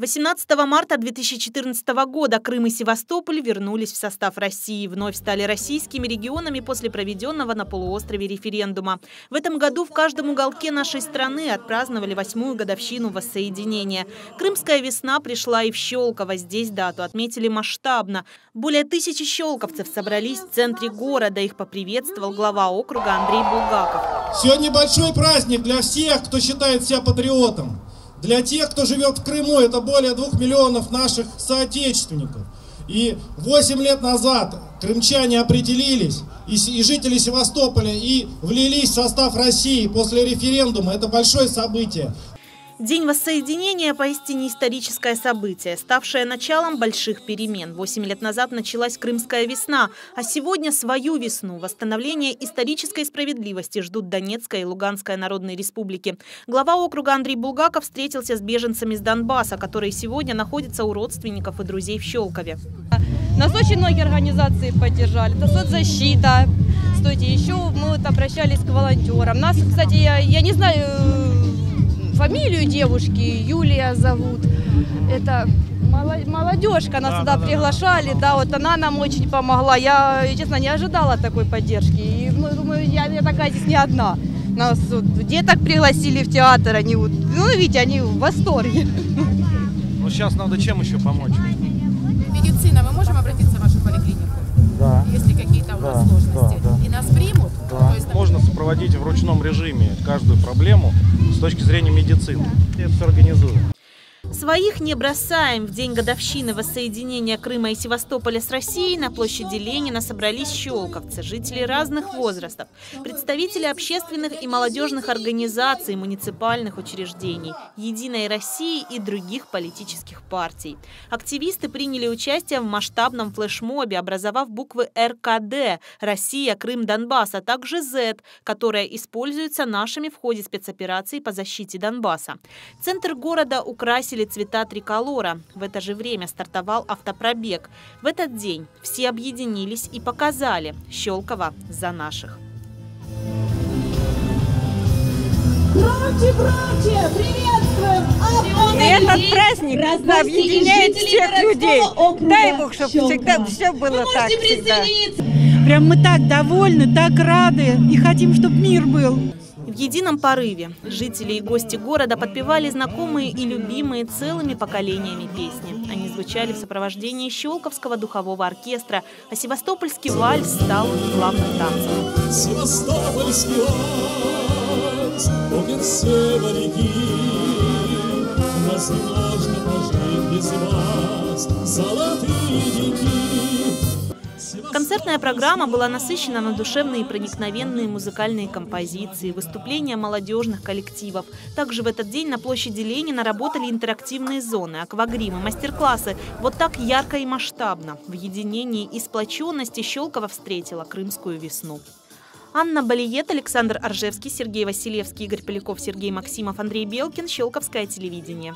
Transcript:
18 марта 2014 года Крым и Севастополь вернулись в состав России, вновь стали российскими регионами после проведенного на полуострове референдума. В этом году в каждом уголке нашей страны отпраздновали восьмую годовщину воссоединения. Крымская весна пришла и в Щелково. Здесь дату отметили масштабно. Более тысячи щелковцев собрались в центре города. Их поприветствовал глава округа Андрей Булгаков. Сегодня большой праздник для всех, кто считает себя патриотом. Для тех, кто живет в Крыму, это более двух миллионов наших соотечественников. И 8 лет назад крымчане определились, и, и жители Севастополя, и влились в состав России после референдума. Это большое событие. День воссоединения – поистине историческое событие, ставшее началом больших перемен. Восемь лет назад началась Крымская весна, а сегодня свою весну – восстановление исторической справедливости ждут Донецкая и Луганская народные республики. Глава округа Андрей Булгаков встретился с беженцами с Донбасса, которые сегодня находятся у родственников и друзей в Щелкове. Нас очень многие организации поддержали. Это соцзащита. Стойте, еще мы вот обращались к волонтерам. Нас, кстати, я, я не знаю, фамилию девушки, Юлия зовут. Это молодежка, нас да, туда да, приглашали, да, да, вот она нам очень помогла. Я, честно, не ожидала такой поддержки. И мы, думаю, я, я такая здесь не одна. Нас вот, деток пригласили в театр, они вот, ну, видите, они в восторге. Ну, сейчас надо чем еще помочь? Медицина, мы можем обратиться в вашу поликлинику? Да. Если какие-то у вас сложности. Да, да. И нас примут? Сопроводить в ручном режиме каждую проблему с точки зрения медицины. Это все организуем. Своих не бросаем. В день годовщины воссоединения Крыма и Севастополя с Россией на площади Ленина собрались щелковцы, жители разных возрастов, представители общественных и молодежных организаций, муниципальных учреждений, Единой России и других политических партий. Активисты приняли участие в масштабном флешмобе, образовав буквы РКД – Россия, Крым, Донбасс, а также Z, которая используется нашими в ходе спецоперации по защите Донбасса. Центр города украсили выпустили цвета триколора. В это же время стартовал автопробег. В этот день все объединились и показали Щелково за наших. Громче, громче! Приветствуем! И этот праздник объединяет всех людей. Дай Бог, чтобы всегда все было так всегда. Прям мы так довольны, так рады и хотим, чтобы мир был. Едином порыве жители и гости города подпевали знакомые и любимые целыми поколениями песни. Они звучали в сопровождении Щелковского духового оркестра, а севастопольский вальс стал главным танцем. Севастопольский вальс, помнят все моряки, Возможно прожить без вас золотые деньги. Концертная программа была насыщена на душевные и проникновенные музыкальные композиции, выступления молодежных коллективов. Также в этот день на площади Ленина работали интерактивные зоны, аквагримы, мастер-классы. Вот так ярко и масштабно. В единении и сплоченности Щелково встретила крымскую весну. Анна Балиет, Александр Аржевский, Сергей Васильевский, Игорь Поляков, Сергей Максимов, Андрей Белкин, Щелковское телевидение.